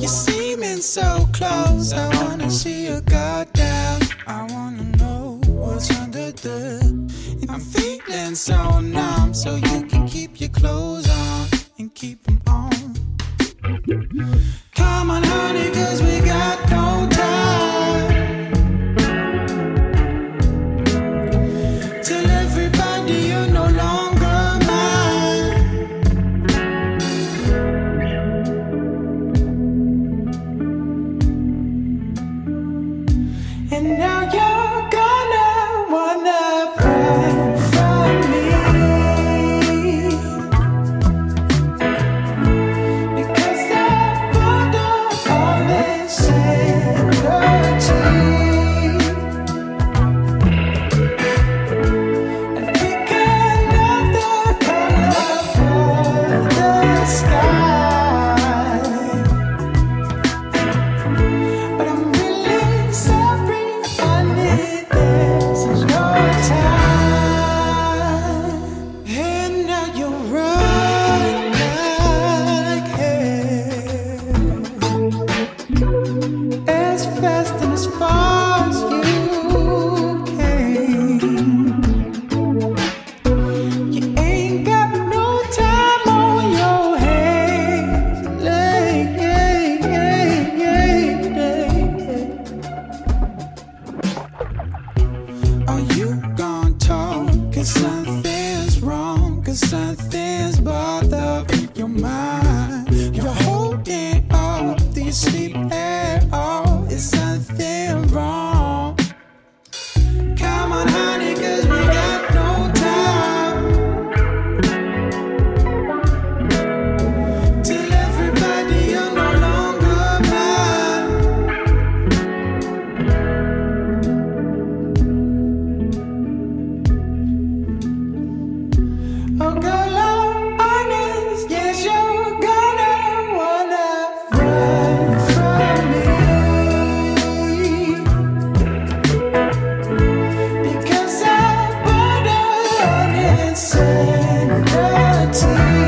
You seeming so close. I wanna see you go down. I wanna know what's under the. I'm feeling so numb, so you can keep your clothes on and keep. And now you're As fast and as far as eternity